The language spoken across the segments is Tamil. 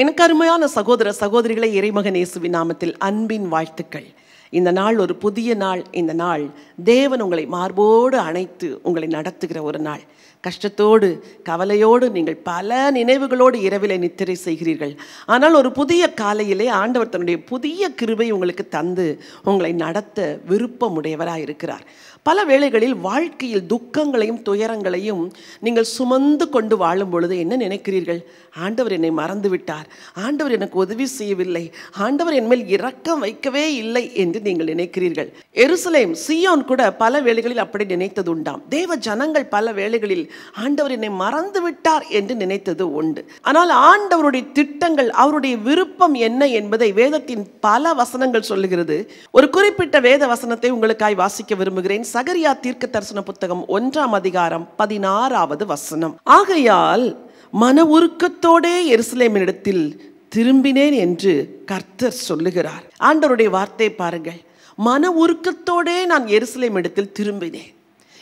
எனக்கு அருமையான சகோதர சகோதரிகளை இறைமகன் இயேசுவின் நாமத்தில் அன்பின் வாழ்த்துக்கள். இந்த நாள் ஒரு புதிய நாள். இந்த நாள் தேவன் உங்களை மார்போடு அணைத்து உங்களை நடத்துகிற ஒரு நாள். கஷ்டத்தோடு கவலையோடு நீங்கள் பல நினைவுகளோடு இரவிலை நித்திரை செய்கிறீர்கள். ஆனால் ஒரு புதிய காலையிலே ஆண்டவர் தன்னுடைய புதிய கிருபை உங்களுக்கு தந்து உங்களை நடத்த விருப்பமுடையவராக இருக்கிறார். பல வேளைகளில் வாழ்க்கையில் துக்கங்களையும் துயரங்களையும் நீங்கள் சுமந்து கொண்டு வாழும் பொழுது என்ன நினைக்கிறீர்கள்? ஆண்டவர் என்னை மறந்து விட்டார் ஆண்டவர் எனக்கு உதவி செய்யவில்லை. ஆண்டவர் என்மேல் இரக்கம் வைக்கவே இல்லை என்று நீங்கள் நினைக்கிறீர்கள். எருசலேம் சியோன் கூட பல வேளைகளில் அப்படி நினைத்தது உண்டாம் தேவ ஜனங்கள் பல வேளைகளில் ஆண்டவர் என்னை மறந்து விட்டார் என்று நினைத்தது உண்டு. ஆனால் ஆண்டவருடைய திட்டங்கள் அவருடைய விருப்பம் என்ன என்பதை வேதத்தின் பல வசனங்கள் சொல்லுகிறது. ஒரு குறிப்பிட்ட வேத வசனத்தை உங்களுக்காய் வாசிக்க விரும்புகிறேன். சகரியா தீர்க்க தரிசன புத்தகம் ஒன்றாம் அதிகாரம் பதினாறாவது வசனம். ஆகையால் மன உருக்கத்தோடே எருசலேமினிடத்தில் திரும்பினேன் என்று கர்த்தர் சொல்லுகிறார். ஆண்டவருடைய வார்த்தை பாருங்கள். மன உருக்கத்தோடே நான் எருசலேம் இடத்தில் திரும்பினேன்.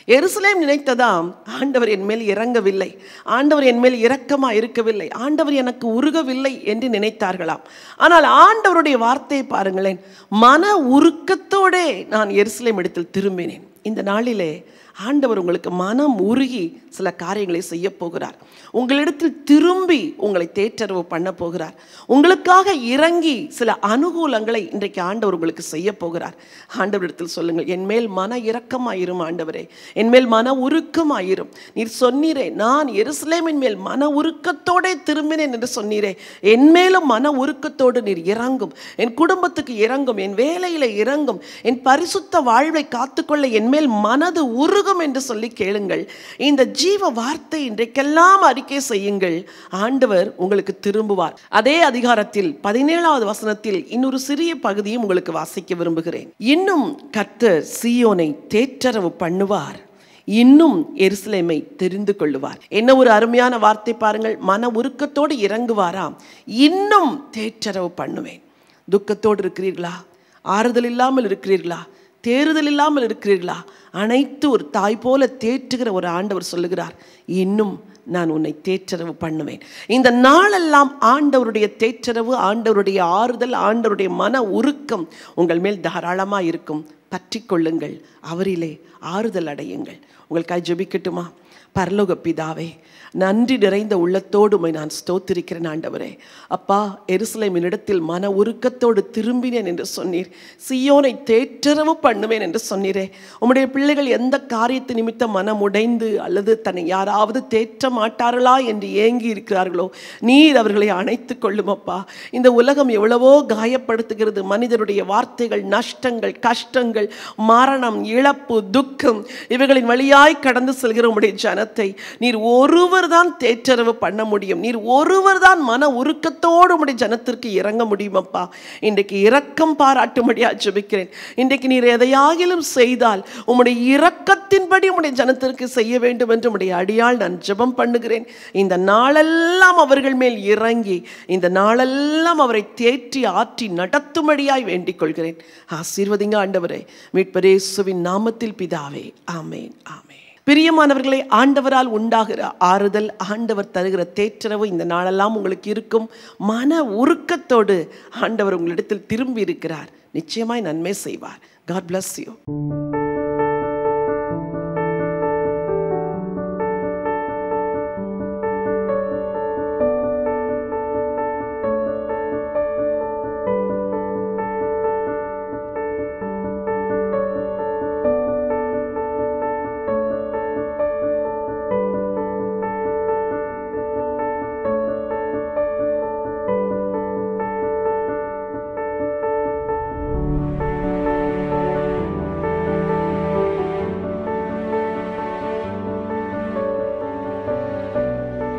எருசலேம் நினைத்ததாம் ஆண்டவர் என் மேல் இறங்கவில்லை. ஆண்டவர் என் மேல் இரக்கமாக இருக்கவில்லை. ஆண்டவர் எனக்கு உருகவில்லை என்று நினைத்தார்களாம். ஆனால் ஆண்டவருடைய வார்த்தையை பாருங்களேன் மன உருக்கத்தோடே நான் எருசலேம் இடத்தில் திரும்பினேன். இந்த நாளிலே ஆண்டவர் உங்களுக்கு மனம் உருகி சில காரியங்களை செய்ய போகிறார். உங்களிடத்தில் திரும்பி உங்களை தேற்றரவு பண்ண போகிறார். உங்களுக்காக இறங்கி சில அனுகூலங்களை இன்றைக்கு ஆண்டவர் உங்களுக்கு செய்ய போகிறார். ஆண்டவரிடத்தில் சொல்லுங்கள் என் மேல் மன இரக்கமாயிரும் ஆண்டவரே. என் மேல் மன உருக்கமாயிரும். நீர் சொன்னீரே நான் எருசலேமின் மேல் மன உருக்கத்தோடே திரும்பினேன் என்று சொன்னீரே. என் மேலும் மன உருக்கத்தோடு நீர் இறங்கும். என் குடும்பத்துக்கு இறங்கும். என் வேலையில இறங்கும். என் பரிசுத்த வாழ்வை காத்துக்கொள்ள என் மேல் மனது உருகும் என்று சொல்லி கேளுங்கள். இந்த ஜீவ வார்த்தை இன்றைக்கெல்லாம் அறிக்கை செய்யுங்கள். ஆண்டவர் உங்களுக்கு திரும்புவார். அதே அதிகாரத்தில் பதினேழாவது வசனத்தில் இன்னொரு சிறிய பகுதியும் உங்களுக்கு வாசிக்க விரும்புகிறேன். இன்னும் கர்த்தர் சியோனை தேற்றரவு பண்ணுவார். இன்னும் எருசலேமை தெரிந்து கொள்ளுவார். என்ன ஒரு அருமையான வார்த்தை பாருங்கள். மன உருக்கத்தோடு இறங்குவாராம். இன்னும் தேற்றரவு பண்ணுவேன். துக்கத்தோடு இருக்கிறீர்களா? ஆறுதல் இல்லாமல் இருக்கிறீர்களா? தேறுதல் இல்லாமல் இருக்கிறீர்களா? அனைத்து ஒரு தாய் போல தேற்றுகிற ஒரு ஆண்டவர் சொல்லுகிறார் இன்னும் நான் உன்னை தேற்றரவு பண்ணுவேன். இந்த நாளெல்லாம் ஆண்டவருடைய தேற்றரவு ஆண்டவருடைய ஆறுதல் ஆண்டவருடைய மன உருக்கம் உங்கள் மேல் தாராளமாக இருக்கும். பற்றி கொள்ளுங்கள் அவரிலே ஆறுதல் அடையுங்கள். உங்களுக்காய் ஜெபிக்கட்டுமா? பரலோக பிதாவே நன்றி நிறைந்த உள்ளத்தோடு உமை நான் ஸ்தோத்திருக்கிறேன் ஆண்டவரே. அப்பா எருசலேமின் இடத்தில் மன உருக்கத்தோடு திரும்பினேன் என்று சொன்னீர். சியோனை தேற்றரவு பண்ணுவேன் என்று சொன்னீரே. உம்முடைய பிள்ளைகள் எந்த காரியத்து நிமித்தம் மனம் உடைந்து அல்லது தன்னை யாராவது தேற்ற மாட்டார்களா என்று ஏங்கி இருக்கிறார்களோ நீர் அவர்களை அணைத்து கொள்ளும் அப்பா. இந்த உலகம் எவ்வளவோ காயப்படுத்துகிறது. மனிதருடைய வார்த்தைகள் நஷ்டங்கள் கஷ்டங்கள் மரணம் இழப்பு துக்கம் இவைகளின் வழியாய் கடந்து செல்கிற உம்முடைய ஜனத்தை. நீர் ஒருவர் தான் தேற்றரவு பண்ண முடியும். நீர் ஒருவர் தான் மன உருக்கத்தோடு உடைய ஜனத்திற்கு இறங்க முடியுமப்பா. இன்றைக்கு இரக்கம் பாராட்டும்படியா ஜெபிக்கிறேன். இன்றைக்கு நீர் எதையாகிலும் செய்தால் உம்முடைய இரக்கத்தின்படி உம்முடைய ஜனத்திற்கு செய்ய வேண்டும் என்று உடைய அடியால் நான் ஜெபம் பண்ணுகிறேன். இந்த நாளெல்லாம் அவர்கள் மேல் இறங்கி இந்த நாளெல்லாம் அவரை தேற்றி ஆற்றி நடத்தும்படியாய் வேண்டிக் கொள்கிறேன். ஆசீர்வதிங்க ஆண்டவரே. மீட்பரேசுவின் நாமத்தில் பிதாவே. ஆமேன் ஆமேன். பிரியமானவர்களை ஆண்டவரால் உண்டாகிற ஆறுதல் ஆண்டவர் தருகிற தேற்றரவு இந்த நாளெல்லாம் உங்களுக்கு இருக்கும். மன உருக்கத்தோடு ஆண்டவர் உங்களிடத்தில் திரும்பி இருக்கிறார். நிச்சயமாய் நன்மை செய்வார். God bless you